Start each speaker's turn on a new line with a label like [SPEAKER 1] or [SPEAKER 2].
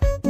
[SPEAKER 1] Thank you.